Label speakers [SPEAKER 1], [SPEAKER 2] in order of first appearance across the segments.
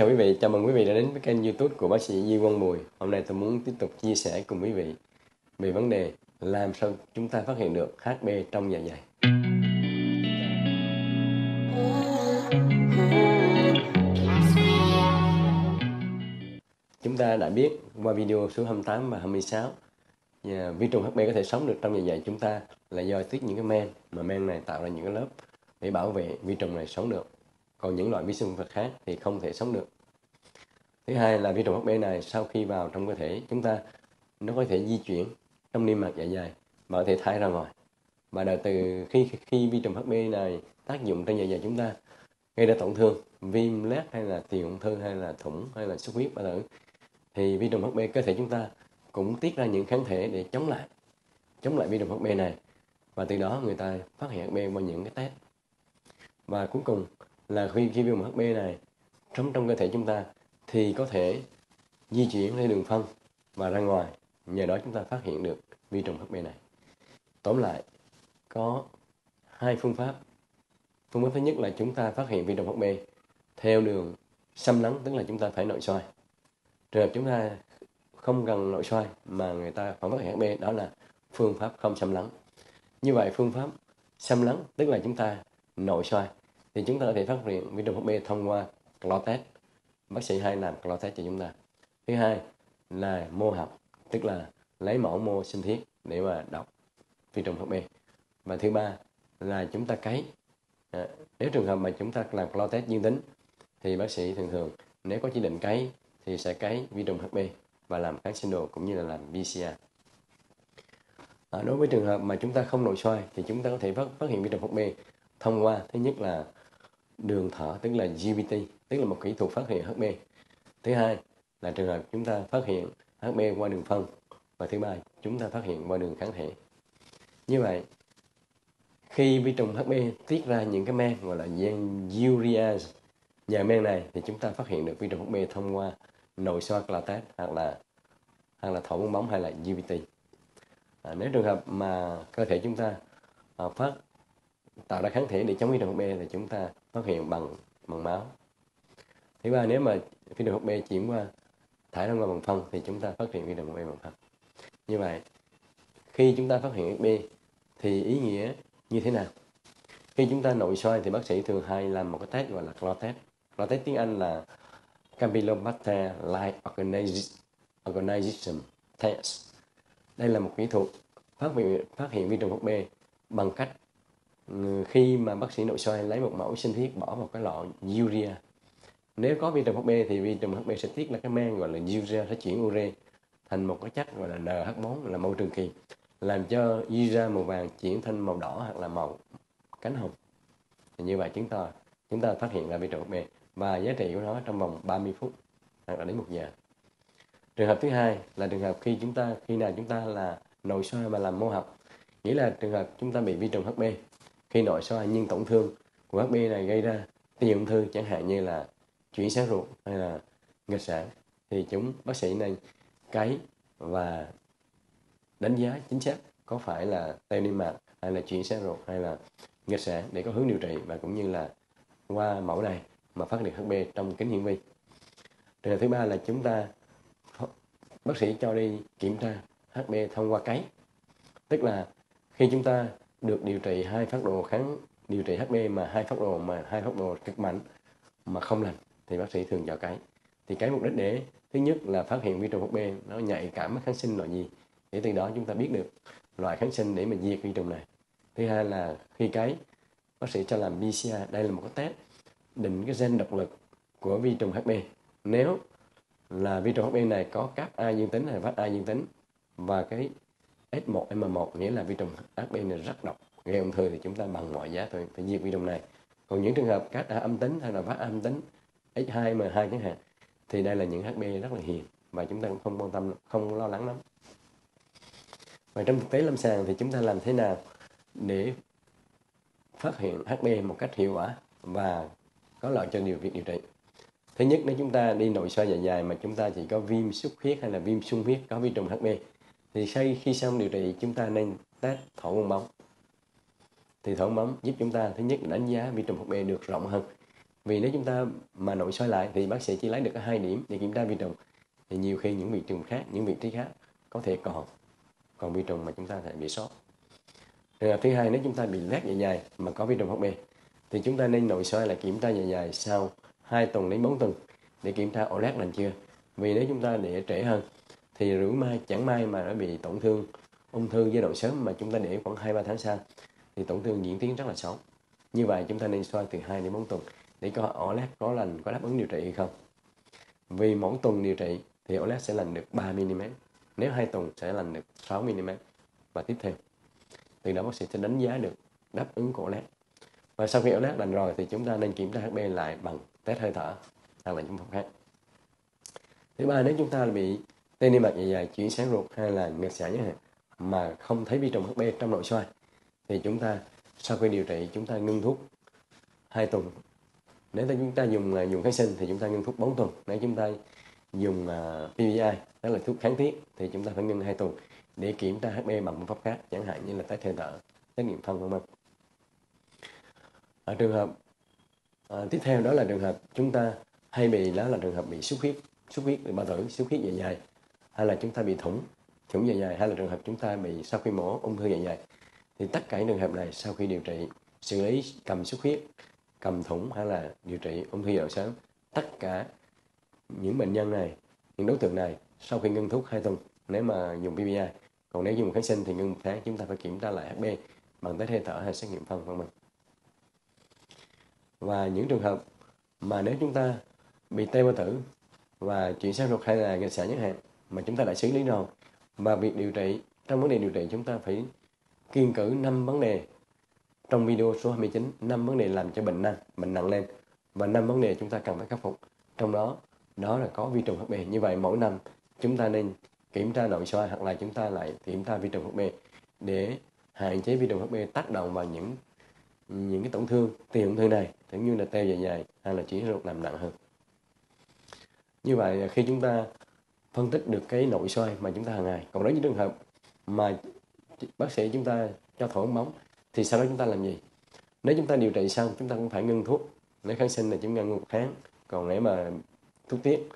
[SPEAKER 1] chào quý vị, chào mừng quý vị đã đến với kênh youtube của bác sĩ Di Quang Mùi. Hôm nay tôi muốn tiếp tục chia sẻ cùng quý vị về vấn đề làm sao chúng ta phát hiện được HB trong dạ dày. Chúng ta đã biết qua video số 28 và 26 vi trùng HB có thể sống được trong dạ dày chúng ta là do tiết những cái men mà men này tạo ra những cái lớp để bảo vệ vi trùng này sống được còn những loại vi sinh vật khác thì không thể sống được. Thứ hai là vi trùng HB này sau khi vào trong cơ thể, chúng ta, nó có thể di chuyển trong niêm mạc dạ dày và có thể thải ra ngoài. Và đợi từ khi khi vi trùng HB này tác dụng trên dạ dày chúng ta, gây ra tổn thương, viêm lét hay là tiền ung thư hay là thủng hay là xuất huyết, ba tử thì vi trùng HB cơ thể chúng ta cũng tiết ra những kháng thể để chống lại chống lại vi trùng HB này. Và từ đó người ta phát hiện HB qua những cái test. Và cuối cùng là khi khi viêm HB này sống trong cơ thể chúng ta thì có thể di chuyển lên đường phân và ra ngoài. Nhờ đó chúng ta phát hiện được vi trùng HB này. Tóm lại, có hai phương pháp. Phương pháp thứ nhất là chúng ta phát hiện vi trùng HB theo đường xâm lấn, tức là chúng ta phải nội soi. Trường hợp chúng ta không cần nội soi mà người ta phản phát hiện HB đó là phương pháp không xâm lấn. Như vậy, phương pháp xâm lấn, tức là chúng ta nội soi thì chúng ta có thể phát hiện vi trùng HB thông qua clot test bác sĩ hay làm clot test cho chúng ta. Thứ hai là mô học tức là lấy mẫu mô sinh thiết để mà đọc vi trùng HB và thứ ba là chúng ta cấy. À, nếu trường hợp mà chúng ta làm clot test dương tính thì bác sĩ thường thường nếu có chỉ định cấy thì sẽ cấy vi trùng HB và làm kháng sinh đồ cũng như là làm PCR à, đối với trường hợp mà chúng ta không nội soi thì chúng ta có thể phát, phát hiện vi trùng HB thông qua thứ nhất là đường thở tức là GPT tức là một kỹ thuật phát hiện HB thứ hai là trường hợp chúng ta phát hiện HB qua đường phân. Và thứ ba chúng ta phát hiện qua đường kháng thể. Như vậy khi vi trùng HB tiết ra những cái men gọi là gen urease nhờ men này thì chúng ta phát hiện được vi trùng HB thông qua nội soi clatet hoặc là hoặc là thổi bong bóng hay là GPT à, nếu trường hợp mà cơ thể chúng ta à, phát tạo ra kháng thể để chống vi trùng HB thì chúng ta phát hiện bằng bằng máu. Thứ ba, nếu mà vi trùng HB chuyển qua, thải ra ngoài bằng phân thì chúng ta phát hiện vi trùng HB bằng phân. Như vậy, khi chúng ta phát hiện HB thì ý nghĩa như thế nào? Khi chúng ta nội soi thì bác sĩ thường hay làm một cái test gọi là clot test. Clot test tiếng Anh là Campylobacter Light Organization Test. Đây là một kỹ thuật phát hiện phát hiện vi trùng HB bằng cách Ừ, khi mà bác sĩ nội soi lấy một mẫu sinh thiết bỏ vào cái lọ urea. Nếu có vi trùng HB thì vi trùng HB sẽ tiết ra cái men gọi là urea sẽ chuyển ure thành một cái chất gọi là NH4 là màu trường kỳ, làm cho urea màu vàng chuyển thành màu đỏ hoặc là màu cánh hồng. Thì như vậy chúng ta chúng ta phát hiện ra vi trùng HB và giá trị của nó trong vòng 30 phút hoặc là đến một giờ. Trường hợp thứ hai là trường hợp khi chúng ta, khi nào chúng ta là nội soi mà làm mô học, nghĩa là trường hợp chúng ta bị vi trùng HB khi nội soi nhưng tổn thương của HB này gây ra tiền ung thư chẳng hạn như là chuyển sáng ruột hay là nghịch sản, thì chúng bác sĩ nên cấy và đánh giá chính xác có phải là teo niêm mạc hay là chuyển sáng ruột hay là nghịch sản để có hướng điều trị và cũng như là qua mẫu này mà phát hiện HB trong kính hiển vi. Trường hợp thứ ba là chúng ta, bác sĩ cho đi kiểm tra HB thông qua cấy. Tức là khi chúng ta được điều trị hai phát đồ kháng, điều trị HB mà hai phát đồ mà hai phát đồ cực mạnh mà không lành thì bác sĩ thường cho cái. Thì cái mục đích để, thứ nhất là phát hiện vi trùng HB nó nhạy cảm với kháng sinh loại gì. Để từ đó chúng ta biết được loại kháng sinh để mà diệt vi trùng này. Thứ hai là khi cái, bác sĩ cho làm PCR đây là một cái test định cái gen độc lực của vi trùng HB nếu là vi trùng HB này có cáp A dương tính hay vách A dương tính và cái S1M1 nghĩa là vi trùng HB này rất độc. Gây ung thư thì chúng ta bằng mọi giá phải, phải diệt vi trùng này. Còn những trường hợp các A âm tính hay là phát âm tính X2M2 chẳng hạn thì đây là những HB rất là hiền và chúng ta cũng không quan tâm không lo lắng lắm. Và trong thực tế lâm sàng thì chúng ta làm thế nào để phát hiện HB một cách hiệu quả và có lợi cho điều việc điều trị? Thứ nhất nếu chúng ta đi nội soi dạ dày mà chúng ta chỉ có viêm xuất huyết hay là viêm sung huyết có vi trùng HB thì sau khi xong điều trị, chúng ta nên test thổ bong bóng. Thì thổ bóng giúp chúng ta, thứ nhất là đánh giá vi trùng HB được rộng hơn. Vì nếu chúng ta mà nội soi lại, thì bác sĩ chỉ lấy được hai điểm để kiểm tra vi trùng. Thì nhiều khi những vị trùng khác, những vị trí khác có thể còn còn vi trùng mà chúng ta sẽ bị sót. Trường thứ hai, nếu chúng ta bị lét dạ dày mà có vi trùng HB thì chúng ta nên nội soi là kiểm tra dạ dày sau 2 tuần đến 4 tuần để kiểm tra ổ lét lành chưa. Vì nếu chúng ta để trễ hơn thì rủi mai, chẳng may mà nó bị tổn thương, ung thư giai đoạn sớm mà chúng ta để khoảng 2 3 tháng sau thì tổn thương diễn tiến rất là xấu. Như vậy chúng ta nên soi từ 2 đến 4 tuần để coi ổ lét có lành, có đáp ứng điều trị hay không. Vì mỗi tuần điều trị thì ổ lét sẽ lành được 3 mm. Nếu 2 tuần sẽ lành được 6 mm và tiếp theo. Từ đó bác sĩ sẽ đánh giá được đáp ứng của ổ. Và sau khi ổ lét lành rồi thì chúng ta nên kiểm tra HB lại bằng test hơi thở, hoặc là những phòng khác. Thứ ba, nếu chúng ta bị tê niêm mạc dạ à, dày chuyển sáng ruột hay là ngược xả nhé hạn mà không thấy vi trùng HB trong nội soi. Thì chúng ta sau khi điều trị chúng ta ngưng thuốc 2 tuần. Nếu chúng ta dùng dùng kháng sinh thì chúng ta ngưng thuốc 4 tuần. Nếu chúng ta dùng à, uh, PPI đó là thuốc kháng thiết thì chúng ta phải ngưng 2 tuần để kiểm tra HB bằng phương pháp khác chẳng hạn như là tái thể thở xét nghiệm phân vân vân. Ở trường hợp à, tiếp theo đó là trường hợp chúng ta hay bị đó là trường hợp bị xuất huyết. Xuất huyết bị bao tử xuất huyết dạ dày hay là chúng ta bị thủng thủng dạ dày, hay là trường hợp chúng ta bị sau khi mổ ung thư dạ dày, thì tất cả những trường hợp này sau khi điều trị, xử lý cầm xuất huyết, cầm thủng hay là điều trị ung thư dạ dày sớm, tất cả những bệnh nhân này, những đối tượng này sau khi ngưng thuốc 2 tuần, nếu mà dùng PPI còn nếu dùng kháng sinh thì ngưng một tháng, chúng ta phải kiểm tra lại HB bằng test hơi thở hay xét nghiệm phân vân vân. Và những trường hợp mà nếu chúng ta bị tê bao tử và chuyển sang ruột hay là nghịch xả nhất hạn mà chúng ta đã xử lý rồi. Và việc điều trị, trong vấn đề điều trị chúng ta phải kiên cử năm vấn đề. Trong video số 29 năm vấn đề làm cho bệnh nặng bệnh nặng lên. Và năm vấn đề chúng ta cần phải khắc phục. Trong đó đó là có vi trùng HB như vậy, mỗi năm chúng ta nên kiểm tra nội soi hoặc là chúng ta lại kiểm tra vi trùng HB để hạn chế vi trùng HB tác động vào những những cái tổn thương tiền ung thư này cũng như là teo dài dài hay là chỉ ruột làm nặng hơn. Như vậy, khi chúng ta phân tích được cái nội soi mà chúng ta hàng ngày còn đối với trường hợp mà bác sĩ chúng ta cho thổi ống bóng thì sau đó chúng ta làm gì nếu chúng ta điều trị xong chúng ta cũng phải ngưng thuốc nếu kháng sinh là chúng ta ngưng một tháng còn nếu mà thuốc tiết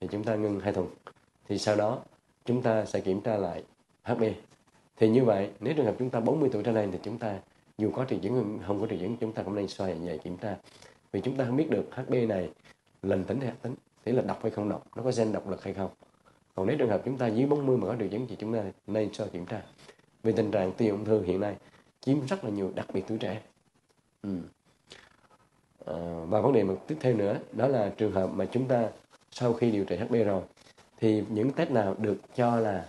[SPEAKER 1] thì chúng ta ngưng hai tuần thì sau đó chúng ta sẽ kiểm tra lại HB thì như vậy nếu trường hợp chúng ta 40 tuổi trở lên thì chúng ta dù có triệu chứng không có triệu chứng chúng ta cũng nên xoay về kiểm tra vì chúng ta không biết được HB này lành tính hay ác tính thế là độc hay không độc nó có gen độc lực hay không còn nếu trường hợp chúng ta dưới 40 mà có triệu chứng thì chúng ta nên cho kiểm tra. Vì tình trạng tiền ung thư hiện nay chiếm rất là nhiều đặc biệt tuổi trẻ. Ừ. à, và vấn đề một tiếp theo nữa đó là trường hợp mà chúng ta sau khi điều trị HB rồi thì những test nào được cho là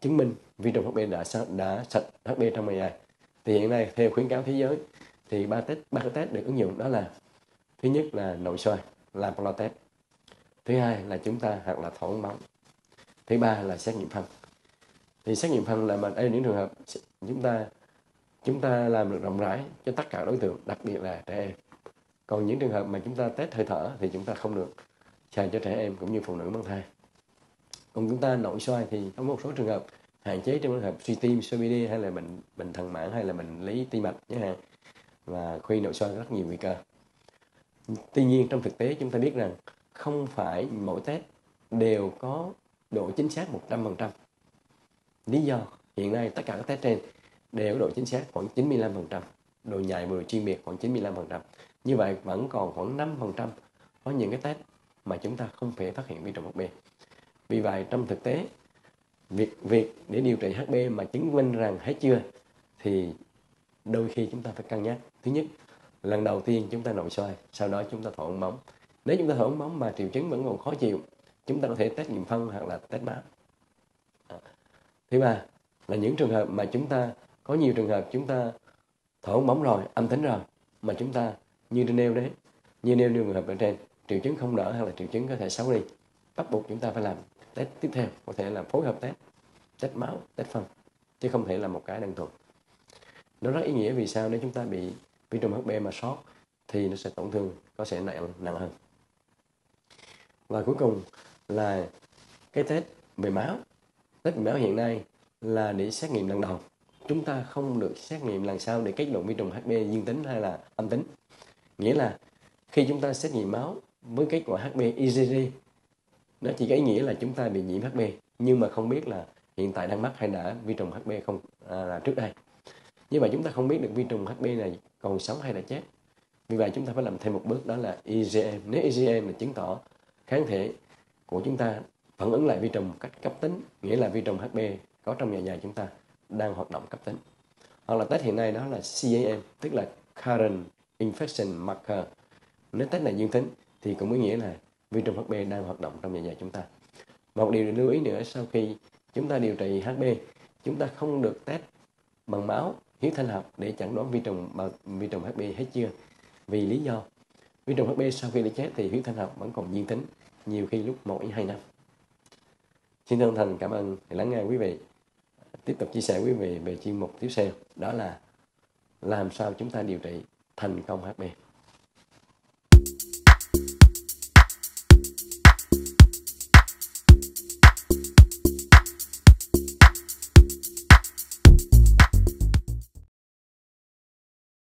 [SPEAKER 1] chứng minh vi trùng HB đã đã sạch HB trong mày dài thì hiện nay theo khuyến cáo thế giới thì ba test ba cái test được ứng dụng đó là thứ nhất là nội soi làm flow test thứ hai là chúng ta hoặc là thổi máu thứ ba là xét nghiệm phân. Thì xét nghiệm phân là mình đây là những trường hợp chúng ta chúng ta làm được rộng rãi cho tất cả đối tượng, đặc biệt là trẻ em. Còn những trường hợp mà chúng ta test hơi thở thì chúng ta không được xài cho trẻ em cũng như phụ nữ mang thai. Còn chúng ta nội soi thì có một số trường hợp hạn chế trong trường hợp suy tim COPD hay là bệnh bệnh thần mãn hay là bệnh lý tim mạch nhé hàng và khi nội soi rất nhiều nguy cơ. Tuy nhiên trong thực tế chúng ta biết rằng không phải mỗi test đều có độ chính xác 100%. Lý do hiện nay tất cả các test trên đều có độ chính xác khoảng 95%, độ nhạy và độ chuyên biệt khoảng 95%. Như vậy vẫn còn khoảng 5% có những cái test mà chúng ta không thể phát hiện vi trùng HB. Vì vậy trong thực tế việc việc để điều trị HB mà chứng minh rằng hết chưa thì đôi khi chúng ta phải cân nhắc. Thứ nhất, lần đầu tiên chúng ta nội soi, sau đó chúng ta thổi ống bóng nếu chúng ta thở ống bóng mà triệu chứng vẫn còn khó chịu, chúng ta có thể test nghiệm phân hoặc là test máu à. thứ ba là những trường hợp mà chúng ta, có nhiều trường hợp chúng ta thở ống bóng rồi, âm tính rồi, mà chúng ta như trên nêu đấy, như nêu trường hợp ở trên, triệu chứng không đỡ hay là triệu chứng có thể xấu đi, bắt buộc chúng ta phải làm test tiếp theo, có thể là phối hợp test test máu, test phân, chứ không thể là một cái đơn thuần nó rất ý nghĩa vì sao nếu chúng ta bị vi trùng HB mà sót thì nó sẽ tổn thương, có sẽ nặng nặng hơn và cuối cùng là cái test về máu. Test về máu hiện nay là để xét nghiệm lần đầu. Chúng ta không được xét nghiệm lần sau để kết luận vi trùng HB dương tính hay là âm tính. Nghĩa là khi chúng ta xét nghiệm máu với kết quả HB IgG nó chỉ có ý nghĩa là chúng ta bị nhiễm HB nhưng mà không biết là hiện tại đang mắc hay đã vi trùng HB không à, là trước đây. Như vậy chúng ta không biết được vi trùng HB này còn sống hay đã chết. Vì vậy chúng ta phải làm thêm một bước đó là IgM nếu IgM là chứng tỏ kháng thể của chúng ta phản ứng lại vi trùng cách cấp tính, nghĩa là vi trùng HB có trong dạ dày chúng ta đang hoạt động cấp tính. Hoặc là test hiện nay đó là CAM tức là current infection marker. Nếu test này dương tính thì cũng có nghĩa là vi trùng HB đang hoạt động trong dạ dày chúng ta. Một điều lưu ý nữa, sau khi chúng ta điều trị HB chúng ta không được test bằng máu, huyết thanh học để chẩn đoán vi trùng vi trùng HB hết chưa? Vì lý do, vi trùng HB sau khi đã chết thì huyết thanh học vẫn còn dương tính nhiều khi lúc mỗi hai năm. Xin chân thành cảm ơn lắng nghe quý vị. Tiếp tục chia sẻ quý vị về chuyên mục tiếp theo, đó là làm sao chúng ta điều trị thành công HB